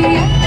Yeah.